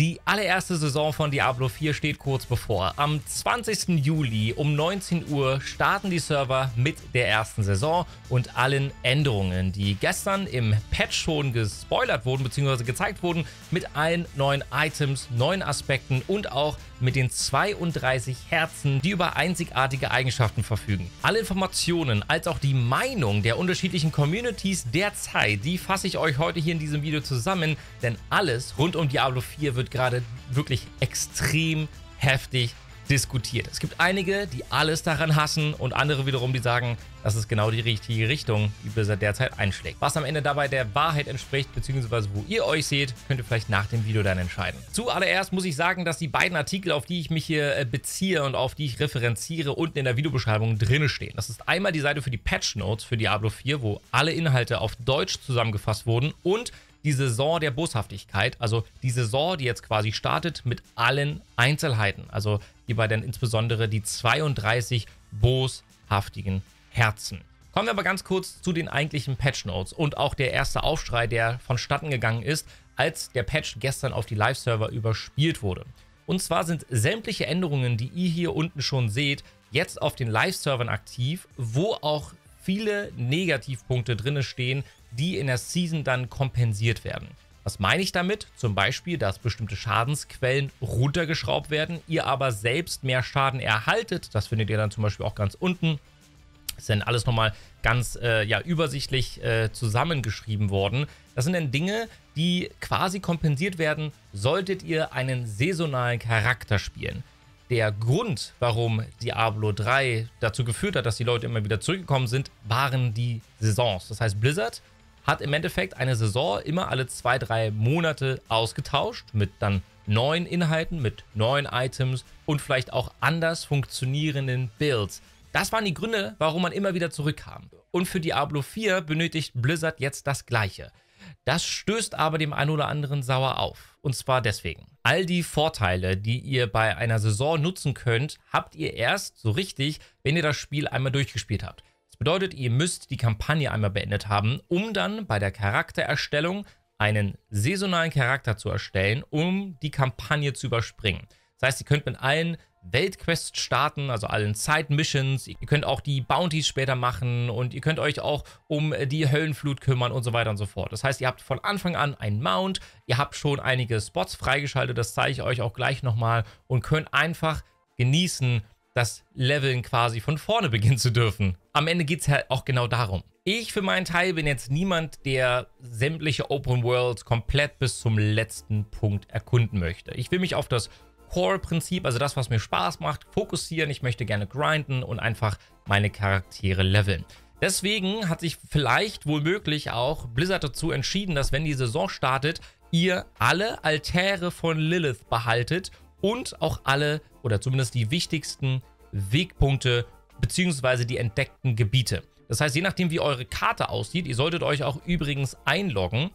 Die allererste Saison von Diablo 4 steht kurz bevor. Am 20. Juli um 19 Uhr starten die Server mit der ersten Saison und allen Änderungen, die gestern im Patch schon gespoilert wurden bzw. gezeigt wurden, mit allen neuen Items, neuen Aspekten und auch mit den 32 Herzen, die über einzigartige Eigenschaften verfügen. Alle Informationen als auch die Meinung der unterschiedlichen Communities der Zeit, die fasse ich euch heute hier in diesem Video zusammen, denn alles rund um Diablo 4 wird gerade wirklich extrem heftig diskutiert. Es gibt einige, die alles daran hassen und andere wiederum, die sagen, das ist genau die richtige Richtung, die Blizzard derzeit einschlägt. Was am Ende dabei der Wahrheit entspricht, beziehungsweise wo ihr euch seht, könnt ihr vielleicht nach dem Video dann entscheiden. Zuallererst muss ich sagen, dass die beiden Artikel, auf die ich mich hier äh, beziehe und auf die ich referenziere, unten in der Videobeschreibung drin stehen. Das ist einmal die Seite für die Patch Notes für Diablo 4, wo alle Inhalte auf Deutsch zusammengefasst wurden und die Saison der Boshaftigkeit, also die Saison, die jetzt quasi startet mit allen Einzelheiten. Also hierbei dann insbesondere die 32 boshaftigen Herzen. Kommen wir aber ganz kurz zu den eigentlichen Patch Notes und auch der erste Aufschrei, der vonstatten gegangen ist, als der Patch gestern auf die Live-Server überspielt wurde. Und zwar sind sämtliche Änderungen, die ihr hier unten schon seht, jetzt auf den Live-Servern aktiv, wo auch viele Negativpunkte drin stehen, die in der Season dann kompensiert werden. Was meine ich damit? Zum Beispiel, dass bestimmte Schadensquellen runtergeschraubt werden, ihr aber selbst mehr Schaden erhaltet. Das findet ihr dann zum Beispiel auch ganz unten. Ist dann alles nochmal ganz äh, ja, übersichtlich äh, zusammengeschrieben worden. Das sind dann Dinge, die quasi kompensiert werden, solltet ihr einen saisonalen Charakter spielen der Grund, warum Diablo 3 dazu geführt hat, dass die Leute immer wieder zurückgekommen sind, waren die Saisons. Das heißt, Blizzard hat im Endeffekt eine Saison immer alle zwei, drei Monate ausgetauscht mit dann neuen Inhalten, mit neuen Items und vielleicht auch anders funktionierenden Builds. Das waren die Gründe, warum man immer wieder zurückkam. Und für Diablo 4 benötigt Blizzard jetzt das Gleiche. Das stößt aber dem einen oder anderen sauer auf. Und zwar deswegen. All die Vorteile, die ihr bei einer Saison nutzen könnt, habt ihr erst so richtig, wenn ihr das Spiel einmal durchgespielt habt. Bedeutet, ihr müsst die Kampagne einmal beendet haben, um dann bei der Charaktererstellung einen saisonalen Charakter zu erstellen, um die Kampagne zu überspringen. Das heißt, ihr könnt mit allen Weltquests starten, also allen Side-Missions. Ihr könnt auch die Bounties später machen und ihr könnt euch auch um die Höllenflut kümmern und so weiter und so fort. Das heißt, ihr habt von Anfang an einen Mount, ihr habt schon einige Spots freigeschaltet, das zeige ich euch auch gleich nochmal und könnt einfach genießen, das Leveln quasi von vorne beginnen zu dürfen. Am Ende geht es halt auch genau darum. Ich für meinen Teil bin jetzt niemand, der sämtliche Open Worlds komplett bis zum letzten Punkt erkunden möchte. Ich will mich auf das Core-Prinzip, also das, was mir Spaß macht, fokussieren. Ich möchte gerne grinden und einfach meine Charaktere leveln. Deswegen hat sich vielleicht womöglich auch Blizzard dazu entschieden, dass wenn die Saison startet, ihr alle Altäre von Lilith behaltet und auch alle oder zumindest die wichtigsten Wegpunkte bzw. die entdeckten Gebiete. Das heißt, je nachdem wie eure Karte aussieht, ihr solltet euch auch übrigens einloggen.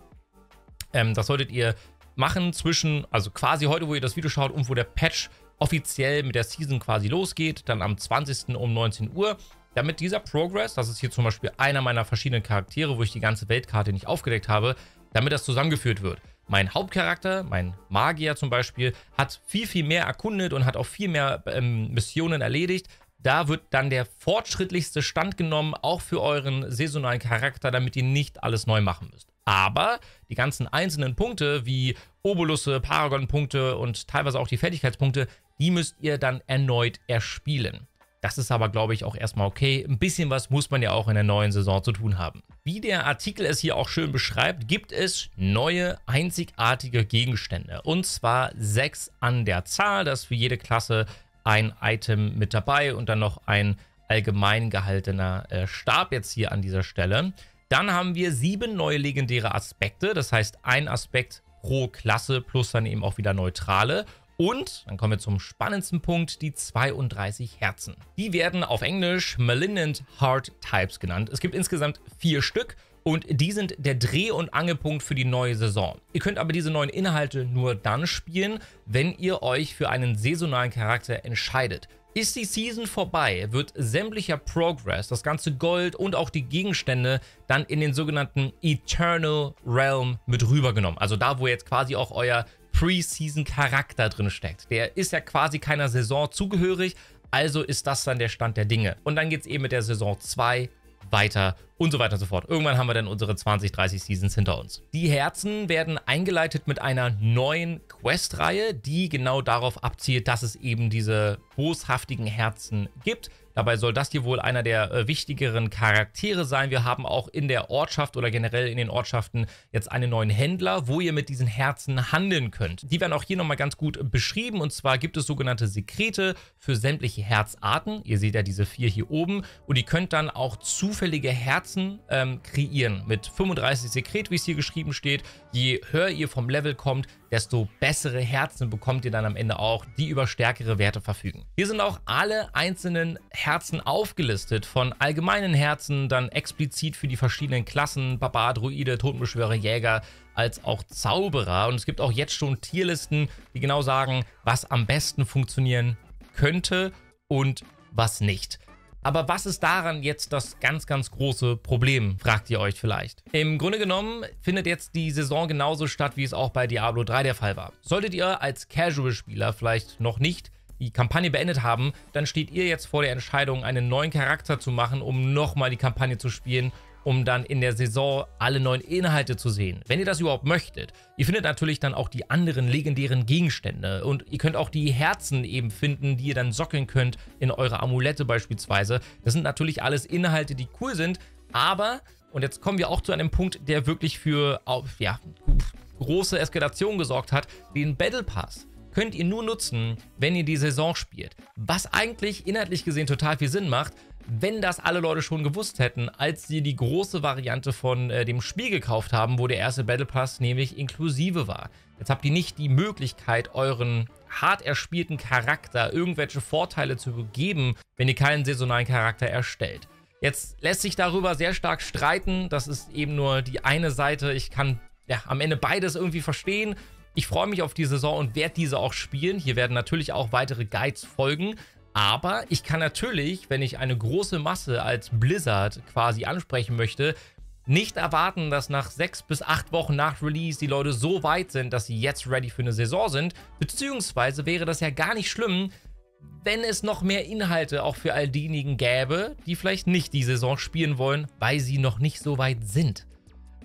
Ähm, das solltet ihr machen zwischen, also quasi heute, wo ihr das Video schaut und wo der Patch offiziell mit der Season quasi losgeht, dann am 20. um 19 Uhr, damit dieser Progress, das ist hier zum Beispiel einer meiner verschiedenen Charaktere, wo ich die ganze Weltkarte nicht aufgedeckt habe, damit das zusammengeführt wird. Mein Hauptcharakter, mein Magier zum Beispiel, hat viel, viel mehr erkundet und hat auch viel mehr ähm, Missionen erledigt. Da wird dann der fortschrittlichste Stand genommen, auch für euren saisonalen Charakter, damit ihr nicht alles neu machen müsst. Aber die ganzen einzelnen Punkte wie Obolusse, Paragon-Punkte und teilweise auch die Fertigkeitspunkte, die müsst ihr dann erneut erspielen. Das ist aber, glaube ich, auch erstmal okay. Ein bisschen was muss man ja auch in der neuen Saison zu tun haben. Wie der Artikel es hier auch schön beschreibt, gibt es neue, einzigartige Gegenstände. Und zwar sechs an der Zahl. Das ist für jede Klasse ein Item mit dabei und dann noch ein allgemein gehaltener äh, Stab jetzt hier an dieser Stelle. Dann haben wir sieben neue legendäre Aspekte, das heißt ein Aspekt pro Klasse plus dann eben auch wieder neutrale. Und, dann kommen wir zum spannendsten Punkt, die 32 Herzen. Die werden auf Englisch Malignant Heart Types genannt. Es gibt insgesamt vier Stück und die sind der Dreh- und Angelpunkt für die neue Saison. Ihr könnt aber diese neuen Inhalte nur dann spielen, wenn ihr euch für einen saisonalen Charakter entscheidet. Ist die Season vorbei, wird sämtlicher Progress, das ganze Gold und auch die Gegenstände dann in den sogenannten Eternal Realm mit rübergenommen. Also da, wo jetzt quasi auch euer Preseason-Charakter drin steckt. Der ist ja quasi keiner Saison zugehörig, also ist das dann der Stand der Dinge. Und dann geht es eben mit der Saison 2 weiter und so weiter und so fort. Irgendwann haben wir dann unsere 20, 30 Seasons hinter uns. Die Herzen werden eingeleitet mit einer neuen Quest-Reihe, die genau darauf abzielt, dass es eben diese boshaftigen Herzen gibt. Dabei soll das hier wohl einer der äh, wichtigeren Charaktere sein. Wir haben auch in der Ortschaft oder generell in den Ortschaften jetzt einen neuen Händler, wo ihr mit diesen Herzen handeln könnt. Die werden auch hier nochmal ganz gut beschrieben und zwar gibt es sogenannte Sekrete für sämtliche Herzarten. Ihr seht ja diese vier hier oben und ihr könnt dann auch zufällige Herzen ähm, kreieren mit 35 Sekret, wie es hier geschrieben steht. Je höher ihr vom Level kommt, desto bessere Herzen bekommt ihr dann am Ende auch, die über stärkere Werte verfügen. Hier sind auch alle einzelnen Herzen aufgelistet, von allgemeinen Herzen, dann explizit für die verschiedenen Klassen, Barbar, Druide, Totenbeschwörer, Jäger, als auch Zauberer. Und es gibt auch jetzt schon Tierlisten, die genau sagen, was am besten funktionieren könnte und was nicht. Aber was ist daran jetzt das ganz, ganz große Problem, fragt ihr euch vielleicht. Im Grunde genommen findet jetzt die Saison genauso statt, wie es auch bei Diablo 3 der Fall war. Solltet ihr als Casual-Spieler vielleicht noch nicht die Kampagne beendet haben, dann steht ihr jetzt vor der Entscheidung, einen neuen Charakter zu machen, um nochmal die Kampagne zu spielen um dann in der Saison alle neuen Inhalte zu sehen. Wenn ihr das überhaupt möchtet. Ihr findet natürlich dann auch die anderen legendären Gegenstände und ihr könnt auch die Herzen eben finden, die ihr dann sockeln könnt in eure Amulette beispielsweise. Das sind natürlich alles Inhalte, die cool sind, aber, und jetzt kommen wir auch zu einem Punkt, der wirklich für ja, große Eskalation gesorgt hat, den Battle Pass könnt ihr nur nutzen, wenn ihr die Saison spielt. Was eigentlich inhaltlich gesehen total viel Sinn macht, wenn das alle Leute schon gewusst hätten, als sie die große Variante von äh, dem Spiel gekauft haben, wo der erste Battle Pass nämlich inklusive war. Jetzt habt ihr nicht die Möglichkeit, euren hart erspielten Charakter irgendwelche Vorteile zu geben, wenn ihr keinen saisonalen Charakter erstellt. Jetzt lässt sich darüber sehr stark streiten. Das ist eben nur die eine Seite. Ich kann ja am Ende beides irgendwie verstehen. Ich freue mich auf die Saison und werde diese auch spielen. Hier werden natürlich auch weitere Guides folgen. Aber ich kann natürlich, wenn ich eine große Masse als Blizzard quasi ansprechen möchte, nicht erwarten, dass nach sechs bis acht Wochen nach Release die Leute so weit sind, dass sie jetzt ready für eine Saison sind. Beziehungsweise wäre das ja gar nicht schlimm, wenn es noch mehr Inhalte auch für all diejenigen gäbe, die vielleicht nicht die Saison spielen wollen, weil sie noch nicht so weit sind.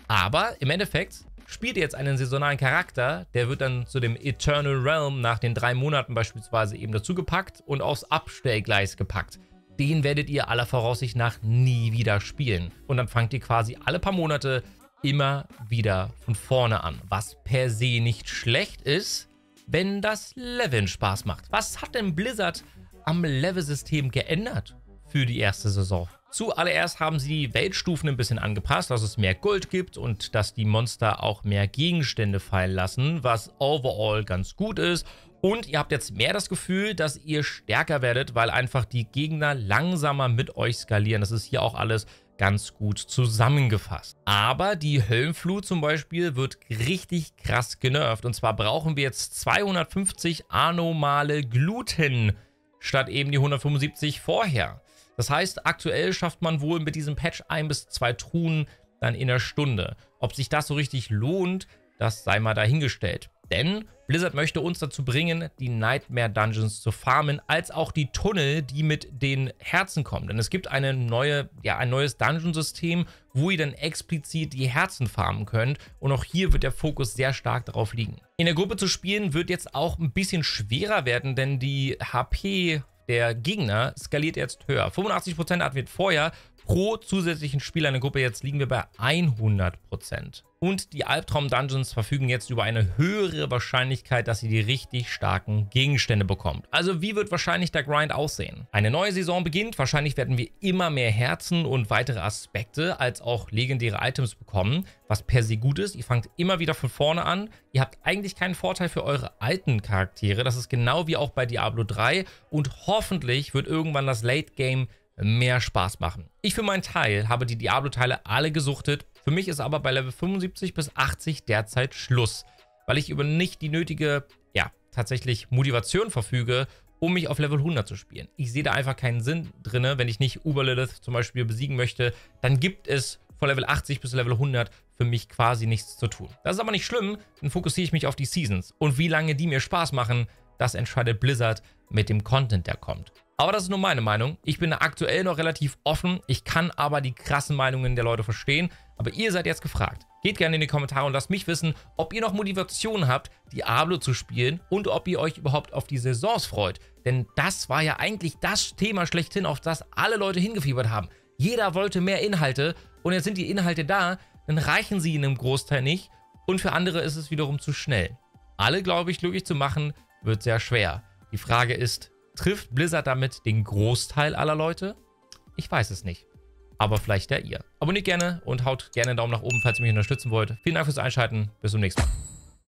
Aber im Endeffekt Spielt jetzt einen saisonalen Charakter, der wird dann zu dem Eternal Realm nach den drei Monaten beispielsweise eben dazugepackt und aufs Abstellgleis gepackt. Den werdet ihr aller Voraussicht nach nie wieder spielen. Und dann fangt ihr quasi alle paar Monate immer wieder von vorne an. Was per se nicht schlecht ist, wenn das Leveln Spaß macht. Was hat denn Blizzard am Level-System geändert für die erste Saison? Zuallererst haben sie die Weltstufen ein bisschen angepasst, dass es mehr Gold gibt und dass die Monster auch mehr Gegenstände fallen lassen, was overall ganz gut ist. Und ihr habt jetzt mehr das Gefühl, dass ihr stärker werdet, weil einfach die Gegner langsamer mit euch skalieren. Das ist hier auch alles ganz gut zusammengefasst. Aber die Höllenflut zum Beispiel wird richtig krass genervt. Und zwar brauchen wir jetzt 250 anomale Gluten statt eben die 175 vorher. Das heißt, aktuell schafft man wohl mit diesem Patch ein bis zwei Truhen dann in der Stunde. Ob sich das so richtig lohnt, das sei mal dahingestellt. Denn Blizzard möchte uns dazu bringen, die Nightmare Dungeons zu farmen, als auch die Tunnel, die mit den Herzen kommen. Denn es gibt eine neue, ja, ein neues Dungeon-System, wo ihr dann explizit die Herzen farmen könnt. Und auch hier wird der Fokus sehr stark darauf liegen. In der Gruppe zu spielen wird jetzt auch ein bisschen schwerer werden, denn die HP der Gegner skaliert jetzt höher. 85% hatten wir vorher pro zusätzlichen Spieler in der Gruppe. Jetzt liegen wir bei 100%. Und die Albtraum-Dungeons verfügen jetzt über eine höhere Wahrscheinlichkeit, dass ihr die richtig starken Gegenstände bekommt. Also wie wird wahrscheinlich der Grind aussehen? Eine neue Saison beginnt. Wahrscheinlich werden wir immer mehr Herzen und weitere Aspekte als auch legendäre Items bekommen, was per se gut ist. Ihr fangt immer wieder von vorne an. Ihr habt eigentlich keinen Vorteil für eure alten Charaktere. Das ist genau wie auch bei Diablo 3. Und hoffentlich wird irgendwann das Late Game mehr Spaß machen. Ich für meinen Teil habe die Diablo-Teile alle gesuchtet. Für mich ist aber bei Level 75 bis 80 derzeit Schluss, weil ich über nicht die nötige, ja, tatsächlich Motivation verfüge, um mich auf Level 100 zu spielen. Ich sehe da einfach keinen Sinn drin, wenn ich nicht Uber Lilith zum Beispiel besiegen möchte, dann gibt es von Level 80 bis Level 100 für mich quasi nichts zu tun. Das ist aber nicht schlimm, dann fokussiere ich mich auf die Seasons. Und wie lange die mir Spaß machen, das entscheidet Blizzard mit dem Content, der kommt. Aber das ist nur meine Meinung. Ich bin aktuell noch relativ offen. Ich kann aber die krassen Meinungen der Leute verstehen. Aber ihr seid jetzt gefragt. Geht gerne in die Kommentare und lasst mich wissen, ob ihr noch Motivation habt, Diablo zu spielen und ob ihr euch überhaupt auf die Saisons freut. Denn das war ja eigentlich das Thema schlechthin, auf das alle Leute hingefiebert haben. Jeder wollte mehr Inhalte und jetzt sind die Inhalte da, dann reichen sie in einem Großteil nicht und für andere ist es wiederum zu schnell. Alle, glaube ich, glücklich zu machen, wird sehr schwer. Die Frage ist, Trifft Blizzard damit den Großteil aller Leute? Ich weiß es nicht. Aber vielleicht der ihr. Abonniert gerne und haut gerne einen Daumen nach oben, falls ihr mich unterstützen wollt. Vielen Dank fürs Einschalten. Bis zum nächsten Mal.